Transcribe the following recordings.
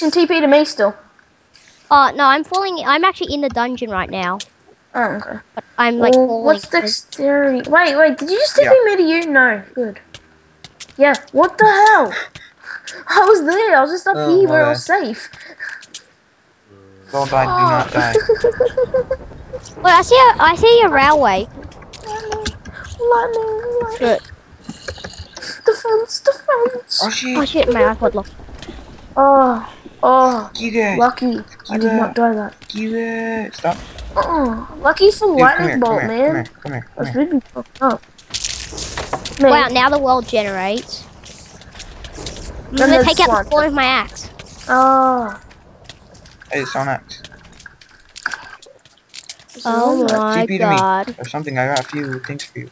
can TP to me still. Oh no, I'm falling. I'm actually in the dungeon right now, Oh, okay. but I'm like Well, falling. what's dexterity? Wait, wait, did you just TP Yeah. me to you? No, good. Yeah, what the hell? I was there, I was just up Oh, here where I was safe. Don't die, do not oh. die. Wait, I see a, I see a railway. Lightning, lightning. Shit. Defense, defense. Oh Oh shit, oh, shit, my iPod locked. Oh, oh, get it, lucky. I did not die that. get it. Stop. Oh, lucky for Dude, come lightning here, bolt, come man. come here, come here, That's come here. really fucked up. Man, Wow, now the world generates. I'm Then gonna there's take out one. the floor of my axe. Oh, Hey, Sonax. Oh Uh, my TP god. Or something, I got a few things for you.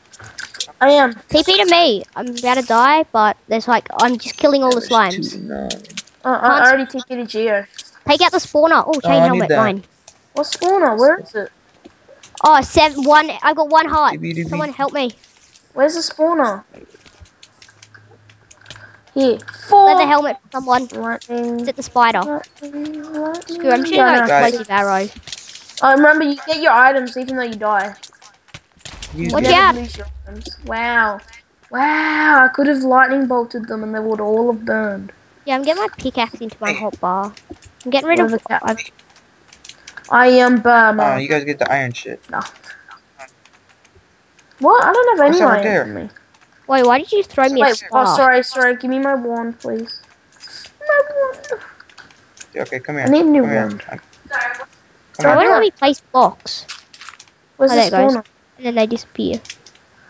I am. TP to me. I'm about to die, but there's like I'm just killing all the slimes. Two, no. Uh, I I already TP'd to Gio. Take out the spawner. Oh, chain I helmet, mine. What spawner? Where is it? Oh, seven, one. I've got one heart. TP to. Someone help me. Where's the spawner? Here. Four. There's a helmet for someone. Lightning. Is it the spider? lightning, lightning. Screw, I'm shooting Yeah, an no. Guys. explosive arrow. Oh, remember, you get your items even though you die. You Watch out. never lose your items. Wow. Wow, I could have lightning bolted them and they would all have burned. Yeah, I'm getting my pickaxe into my hot bar. I'm getting rid Where's of. the cat? I've, I am Burma. Oh, you guys get the iron shit. No. What? I don't have any that right iron there? in me. wait, why did you throw me a Wait, oh, sorry, sorry. Give me my wand, please. My wand. Yeah, okay, come here. I need a new come here. wand. I- So Come why here. don't let me place blocks? Where's Oh, the there goes. And then they disappear.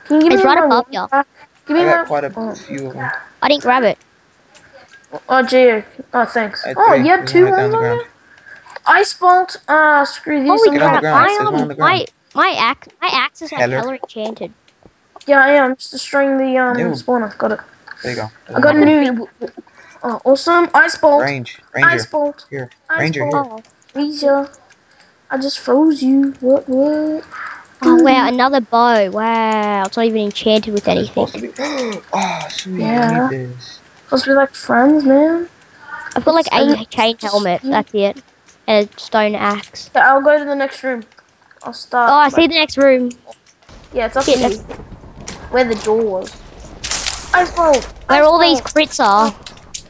Can you give It's me right my above wand Give me I my. got quite a few of them. I didn't grab it. Oh, Gio. Oh, thanks. I had Oh, three. you have There's two one right down ones the on ground. there? Ice bolt. Ah, screw this. Holy I'm Get on the crap! gonna- My, it says one on the my axe my axe is like Heller. hella enchanted. Yeah, I am. Just destroying the um Ew. spawner. Got it. There you go. I got a new. Oh, awesome. Ice bolt. Range. Ice Ranger. bolt. Here. Ice Ranger, bolt. here. Oh, I just froze you. What? What? oh wow! Another bow. Wow! It's not even enchanted with It's anything. supposed oh, sweet. Yeah. I need this. Supposed to be like friends, man. I've got like a Just- chain helmet. That's it. And a stone axe. Yeah, I'll go to the next room. I'll start. Oh, I see the next room. Yeah, it's up Shit, to you. Where the door was. Ice bolt. Where Ice all these crits are.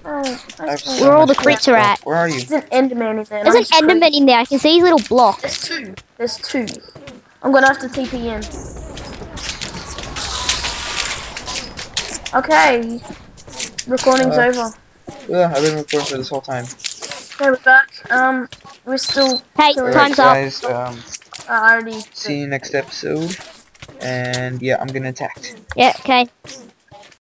Oh, ice I have bolt. so Where all the crits are at. Where are you? There's an Enderman in there. There's an nice crit. enderman in there. I can see his little blocks. There's two. There's two. I'm gonna have to TP in. Okay. Recording's Uh, over. Yeah, I've been recording for this whole time. Okay, we're back. Um, we're still. Hey, Sorry. time's Alright, up. guys. Um, I already. see you next episode. And yeah, I'm gonna attack. Yeah. Okay.